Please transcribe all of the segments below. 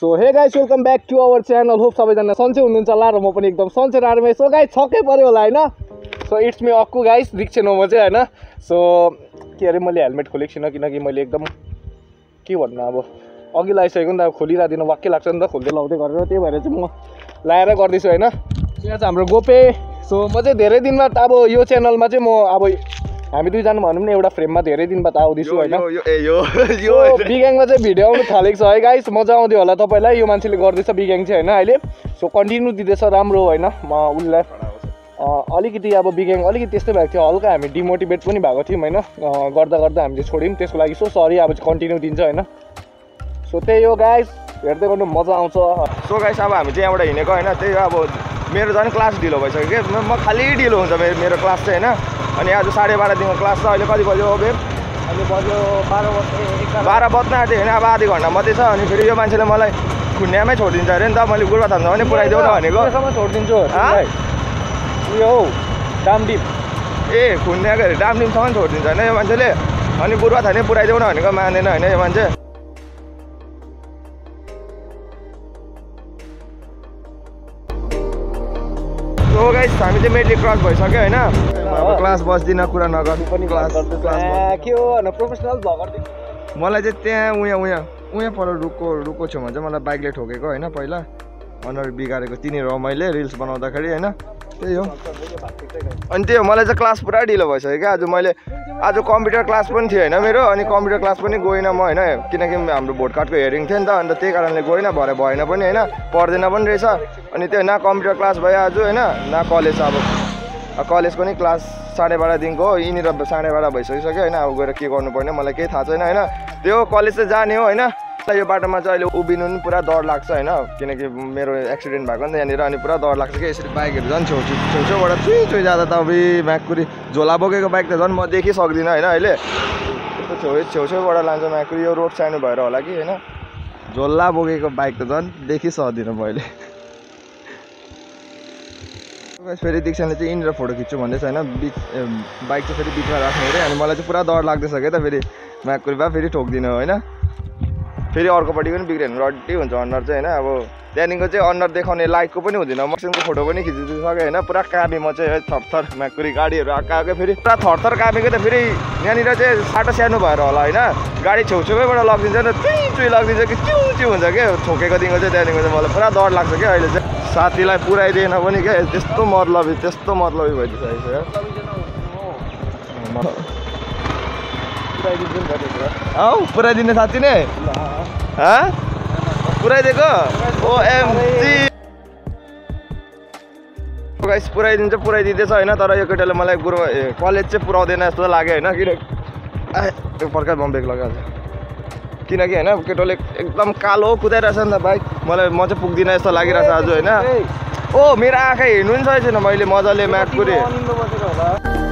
So hey guys welcome back to our channel hope सबैजना सन्चै हुनुहुन्छ होला र म पनि एकदम सन्चै र आर्मै सो गाइस छक्कै पऱ्यो होला होइन? So it's me Akku guys रिक्सेन म चाहिँ होइन? सो के अरे मैले हेलमेट खोलेको छुइनँ किनकि मैले एकदम के भन्नु अब अघि लगाइसकेको नि त अब खोलिरहेको वाक्कै लाग्छ नि त खोल्दै लाउँदै गरेर। त्यही भएर चाहिँ म लाएर गर्दैछु होइन? यहाँ चाहिँ हाम्रो गोपे। सो म चाहिँ धेरै दिन बाद अब यो च्यानलमा चाहिँ म अब हामी दुईजना भनौँ न एउटा फ्रेममा धेरै दिन बाद आउँदैछु होइन। ए यो यो। बिग्याङमा चाहिँ भिडियो आउनु थालेको छ है गाइस मजा आउँथ्यो होला तपाईँलाई। यो मान्छेले गर्दैछ बिग्याङ चाहिँ होइन अहिले। सो कन्टिन्यू दिँदैछ राम्रो होइन। म उसलाई अलिकति अब बिग्याङ अलिकति त्यस्तै भएको थियो। हल्का हामी डिमोटिभेट पनि भएको थियौँ होइन। गर्दा गर्दा हामीले छोड्यौँ त्यसको लागि। सो सरी अब कन्टिन्यू दिन्छ होइन। सो त्यही हो गाइस हेर्दै गर्नु मजा आउँछ। सो गाइस अब हामी चाहिँ यहाँबाट हिँडेको होइन त्यही हो अब मेरो झन् क्लास ढिलो भइसक्यो कि? म खालि ढिलो हुन्छ मेरो मेरो क्लास चाहिँ होइन। अनि आज साढे बाह्रदेखिको क्लास छ अहिले कति बज्यो बेर अहिले बज्यो बाह्र बज्यो बाह्र बज्न आँट्यो होइन अब आधी घन्टा मात्रै छ। अनि फेरि यो मान्छेले मलाई खुन्यामै छोडिदिन्छ अरे नि त मैले गुरुबा थाम्छ भने पुऱ्याइदेऊ न भनेको। छोडिदिन्छु। उयो हौ डामडिप ए खुन्याको अरे डामडिमसम्म छोडिदिन्छ होइन यो मान्छेले। अनि गुरुबा थाने पुऱ्याइदेऊ न भनेको मानेन होइन यो मान्छे। गाइस हामी चाहिँ मेडली क्रस भइसक्यो होइन? अब क्लास बस्दिनँ कुरा नगर पनि क्लास के हो? भने प्रोफेसनल मलाई चाहिँ त्यहाँ उहाँ उहाँ उहाँ पर रुखको रुखको छेउमा चाहिँ मलाई बाइकले ठोकेको होइन पहिला। अनुहार बिगारेको तिनीहरू मैले रिल्स बनाउँदाखेरि होइन। त्यही हो। अनि त्यही हो मलाई चाहिँ क्लास पुरा ढिलो भइसक्यो क्या। आज मैले आज कम्प्युटर क्लास पनि थियो होइन मेरो अनि कम्प्युटर क्लास पनि गइनँ म होइन। किनकि हाम्रो भोट कार्डको हेरिङ थियो नि त अन्त त्यही कारणले गइनँ भरे भएन पनि होइन। पढ्दैन पनि रहेछ। अनि त्यो न कम्प्युटर क्लास भयो आज होइन न कलेज अब। अब कलेज पनि क्लास साढे बाह्रदेखिको हो। यहीँनिर साढे बाह्र भइसकिसक्यो होइन। अब गएर के गर्नुपर्ने मलाई केही थाहा छैन होइन। त्यो कलेज चाहिँ जाने हो होइन। यो बाटोमा चाहिँ अहिले उभिनु पनि पुरा डर लाग्छ होइन? किनकि मेरो एक्सिडेन्ट भएको नि त यहाँनिर अनि पुरा डर लाग्छ कि यसरी बाइकहरू झन् छेउ छेउ छेउछेउबाट चुई चुई जाँदा त अबि म्याकुरी झोला बोकेको बाइक त झन् म देखिसक्दिनँ होइन अहिले? त्यस्तो छेउ छेउछेउबाट लान्छ म्याकुरी यो रोड सानो भएर होला कि होइन? झोला बोकेको बाइक त झन् देखिसक्दिनँ मैले। फेरि दीक्षाले चाहिँ यहीँनिर फोटो खिच्छु भन्दैछ होइन? बिच बाइक चाहिँ फेरि बिचमा राख्ने अरे अनि मलाई चाहिँ पुरा डर लाग्दैछ क्या त फेरि म्याकुरी भए फेरि ठोकिदिनु होइन? फेरि अर्कोपट्टि पनि बिग्रियो भने रड्डी हुन्छ अनुहार चाहिँ होइन? अब त्यहाँदेखिको चाहिँ अनुहार देखाउने लाइकको पनि हुँदैन। मक्सिमको फोटो पनि खिचिदिइसक्यो होइन? पुरा काबे म चाहिँ थरथर म्याकुरी गाडीहरू आएको आएको फेरि। पुरा थरथर कामेको त फेरि यहाँनिर चाहिँ साटो सानो भएर होला होइन? गाडी छेउछेउैबाट लगिदिन्छ नि चुई चुई लगिदिन्छ कि च्यु च्यु हुन्छ क्या। ठोकेको दिनको चाहिँ त्यहाँदेखिको चाहिँ मलाई पुरा डर लाग्छ क्या अहिले चाहिँ। साथीलाई पुऱ्याइदिएन पनि क्या त्यस्तो मतलबी त्यस्तो मतलबी भइदिइसकेको छ औ पुऱ्याइदिने साथी नै। हाँ? पुऱ्याइदिएको? ओएमजी गाइस पुऱ्याइदिन्छ पुऱ्याइदिँदैछ होइन? तर यो केटाले मलाई गुरु कलेज चाहिँ पुऱ्याउँदैन जस्तो लाग्यो होइन? किन आए, त्यो फर्काइ बम्बेक लगाएको किनकि होइन केटोले एकदम कालो कुदाइरहेछ नि त बाइक मलाई म चाहिँ पुग्दिनँ जस्तो लागिरहेछ आज होइन? ओ मेरो आँखा हेर्नु पनि सकेको छैन मैले मजाले म्याथ कुरेँ।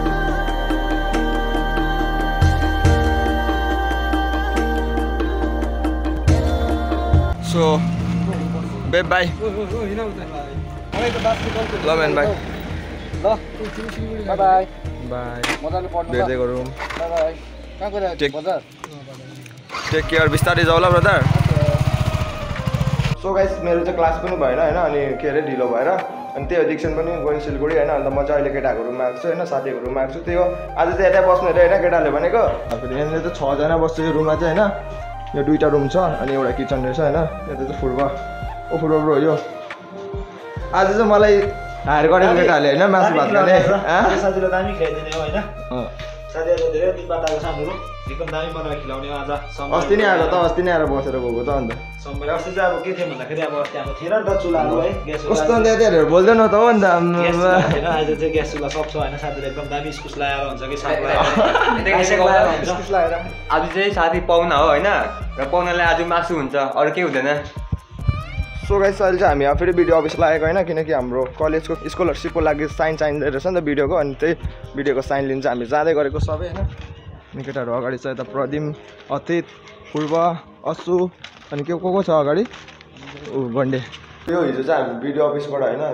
सो बे बाई ल म्यान बाई। भेट्दै गरौँ टेक- केयर बिस्तारै जाऊ ल ब्रदर सो गाइस मेरो चाहिँ क्लास पनि भएन होइन? अनि के अरे ढिलो भएर। अनि त्यही हो डिक्सन पनि गएँ सिलगढी होइन? अन्त म चाहिँ अहिले केटाहरूको रुममा आएको छु होइन? साथीहरूको रुममा आएको छु त्यही हो। आज चाहिँ यतै बस्नु अरे होइन? केटाले भनेको। यहाँनिर चाहिँ छजना बस्छ यो रुममा चाहिँ होइन? यो दुइटा रुम छ अनि एउटा किचन रहेछ होइन। यता चाहिँ फुटबल। ओ फुटबल ब्रो यो। आज चाहिँ मलाई हायर गरेको केटाहरूले होइन मासु भात खाने? साथीलाई दामी खुवाइदिने हो होइन। अँ। साथीहरू धेरै दिन बाद आएको हामीहरू एकदम दामी बनाएर खिलाउने आज। अस्ति नै आएर त अस्ति नै आएर बसेर गएको त अन्त। अस्ति चाहिँ अब के थियो भन्दाखेरि अब अस्ति हाम्रो थिएन नि त चुल्हाहरू है ग्यास कस्तो यताहरू बोल्दैन त हो चुल्हा आम्मामा। थिएन अहिले चाहिँ ग्यास चुल्हा सब छ होइन? साथीले एकदम दामी इस्कुस लगाएर हुन्छ कि साग लगाएर आज चाहिँ साथी पाहुना हो होइन? र पाहुनालाई आज मासु हुन्छ अरू केही हुँदैन। सो गाइस अहिले चाहिँ हामी फेरि भिडियो अफिस लागेको होइन? किनकि हाम्रो कलेजको स्कलरसिपको लागि साइन चाहिँदो रहेछ नि त भिडियोको अनि त्यही भिडियोको साइन लिन्छ हामी जाँदै गरेको सबै होइन? केटाहरू अगाडि छ यता प्रदिम अतीत पूर्व असु अनि के को को छ अगाडि? ऊ गन्डे त्यो हिजो चाहिँ हामी भिडियो अफिसबाट होइन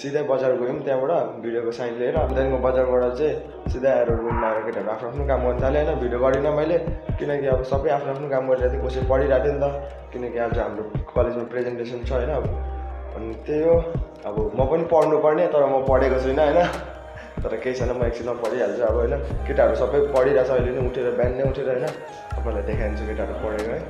सिधै बजार गयौँ त्यहाँबाट भिडियोको साइन लिएर त्यहाँदेखिको बजारबाट चाहिँ सिधै आएर रुममा आएर केटाहरू आफ्नो आफ्नो काम गर्नु थालेँ होइन भिडियो गरिनँ मैले किनकि अब सबै आफ्नो आफ्नो काम गरिरहेको थियो कसै पढिरहेको थियो नि त किनकि आज हाम्रो कलेजमा प्रेजेन्टेसन छ होइन अनि त्यही हो अब म पनि पढ्नु पर्ने तर म पढेको छुइनँ होइन। तर केही छैन म एकछिनमा पढिहाल्छु अब होइन। केटाहरू सबै पढिरहेछ अहिले नै उठेर बिहान नै उठेर होइन तपाईँलाई देखाइदिन्छु केटाहरू पढेको है।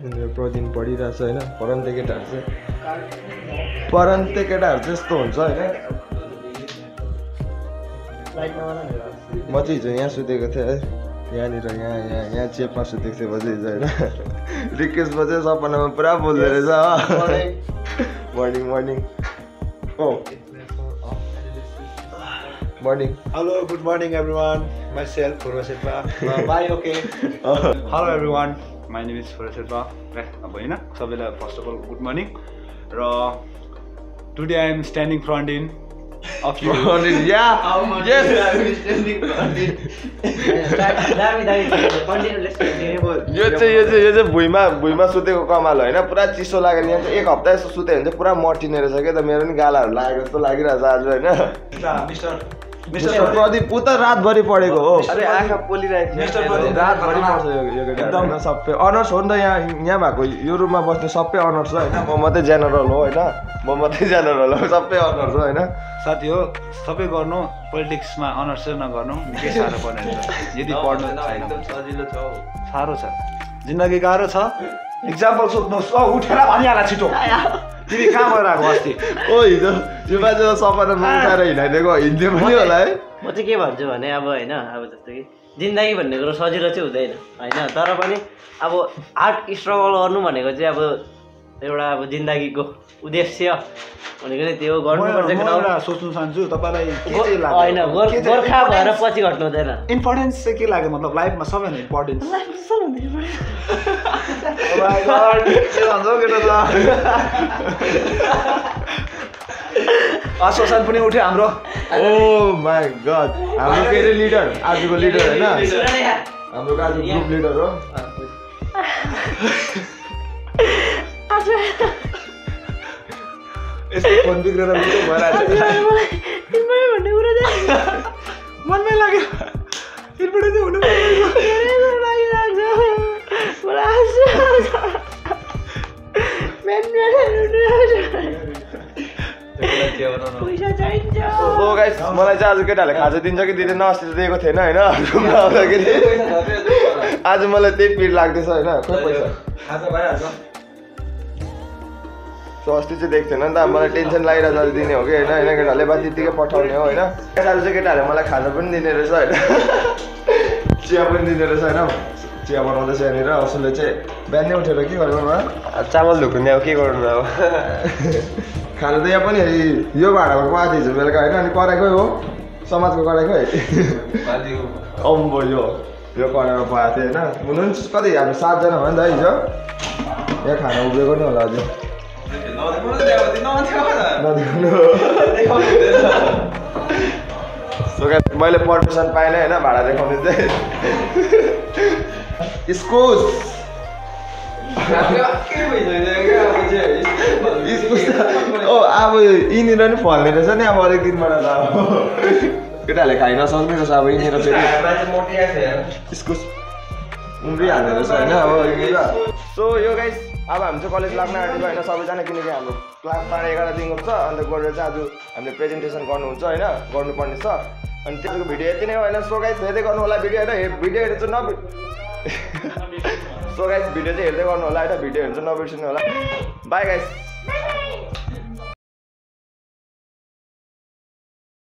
प्रतिदिन पढिरहेछ होइन? पढन्ते केटाहरू चाहिँ। पढन्ते केटाहरू चाहिँ यस्तो हुन्छ होइन? म चाहिँ हिजो यहाँ सुतेको थिएँ है। यहाँनिर यहाँ यहाँ यहाँ चेपमा सुतेको थिएँ म चाहिँ हिजो होइन। रिक्वेस्टमा चाहिँ सपनामा पुरा बोल्दो रहेछ। Morning morning oh morning Hello, good morning everyone. Myself, Purva Shetpa. Uh, bye, okay. Hello everyone. My name is Purva Shetpa. ए, अब होइन सबैलाई first of all good morning र today I am standing front in of you या यस दामी दामी continue let's continue यो चाहिँ यो चाहिँ यो चाहिँ भुइँमा भुइँमा सुतेको कमाल होइन पुरा चिसो लाग्यो नि यहाँ चाहिँ एक हप्ता जस्तो सुत्यो भने चाहिँ पुरा मटिने रहेछ क्या त मेरो पनि गालाहरू लागेको जस्तो लागिरहेछ आज होइन मिस्टर प्रदीप ऊ त रातभरि पढेको हो। अरे आँखा पोलिरहेको मिस्टर प्रदीप रातभरि पढ्छ यो यो केटाहरू। होइन सबै अनर्स हो नि त यहाँ यहाँ भएको यो रुममा बस्ने सबै अनर्स हो होइन? म मात्रै जेनरल हो होइन? म मात्रै जेनरल हो सबै अनर्स हो होइन? साथी हो सबै गर्नु पोलिटिक्समा अनर्स चाहिँ नगर्नु के साह्रो पर्ने यदि पढ्नु छैन भने। सजिलो छ हौ। साह्रो छ। जिन्दगी गाह्रो छ। इक्जाम्पल सोध्नुहोस् अ उठेर भनिहाल छिटो। तिमी कहाँ गएर आएको अस्ति? ओ हिजो यो मान्छे त सपनामा उठाएर हिँडाइदिएको हिँड्थ्यो पनि होला है। म चाहिँ के भन्छु भने अब होइन अब जस्तो कि जिन्दगी भन्ने कुरो सजिलो चाहिँ हुँदैन होइन? तर पनि अब हार्ड स्ट्रगल गर्नु भनेको चाहिँ अब एउटा अब जिन्दगीको उद्देश्य भनेको नै त्यो गर्नुपर्छ सोच्नु चाहन्छु तपाईँलाई होइन गोर्खा भएर पछि घट्नु हुँदैन। इम्पोर्टेन्स चाहिँ के लाग्यो? मतलब लाइफमा सबैभन्दा इम्पोर्टेन्स आश्वासन पनि उठ्यो हाम्रो। ओ माई गड हाम्रो के अरे लिडर आजको लिडर होइन? हाम्रो आज ग्रुप लिडर हो। यस्तो फोन बिग्रेर बिग्रेर भइरहेको छ मनमै लाग्यो तिनपट्टि चाहिँ हुनु मलाई चाहिँ आज केटाहरूले खाजा दिन्छ कि दिँदैन अस्ति त दिएको थिएन होइन आउँदाखेरि आज मलाई त्यही पिर लाग्दैछ होइन सो अस्ति चाहिँ दिएको थिएन नि त मलाई टेन्सन आज दिने हो कि होइन? होइन केटाहरूले बा त्यत्तिकै पठाउने हो होइन? केटाहरू चाहिँ केटाहरूले मलाई खाजा पनि दिने रहेछ होइन? चिया पनि दिने रहेछ होइन? चिया बनाउँदैछ यहाँनिर उसले चाहिँ बिहानै उठेर के गर्नु चामल धुक्ने अब के गर्नु अब? खाना त यहाँ पनि यो भाँडामा पाएको हिजो बेलुका होइन? अनि कराएकै हो? समाजको कराएकै अम्बो यो यो कराइमा पाएको थियो होइन? हुनु कति? हामी सातजना भयो नि त हिजो। यहाँ खाना उब्रेको नि होला अझै। मैले पर्मिसन पाइनँ होइन भाडा देखाउने चाहिँ इस्कुस इस्कुस ओ अब यहीँनिर नि फल्ने रहेछ नि अब अलिक दिनबाट त अब केटाहरूले खाइ नसक्ने रहेछ अब यहीँनिर फेरि इस्कुस उम्रिहाल्ने रहेछ होइन अब सो यो गाइस अब हामी चाहिँ कलेज लाग्न आँटेको होइन सबैजना किनकि हाम्रो क्लास साढे एघारदेखिको छ अन्त गरेर चाहिँ आज हामीले प्रेजेन्टेसन गर्नुहुन्छ होइन? गर्नुपर्ने छ। अनि त्यसको भिडियो यति नै होइन? सो गाइस हेर्दै गर्नु होला भिडियो होइन? भिडियो हेरेर चाहिँ नबि सो गाइस भिडियो चाहिँ हेर्दै गर्नु होला होइन? भिडियो हेर्नु चाहिँ नबिर्सिनु होला। By guys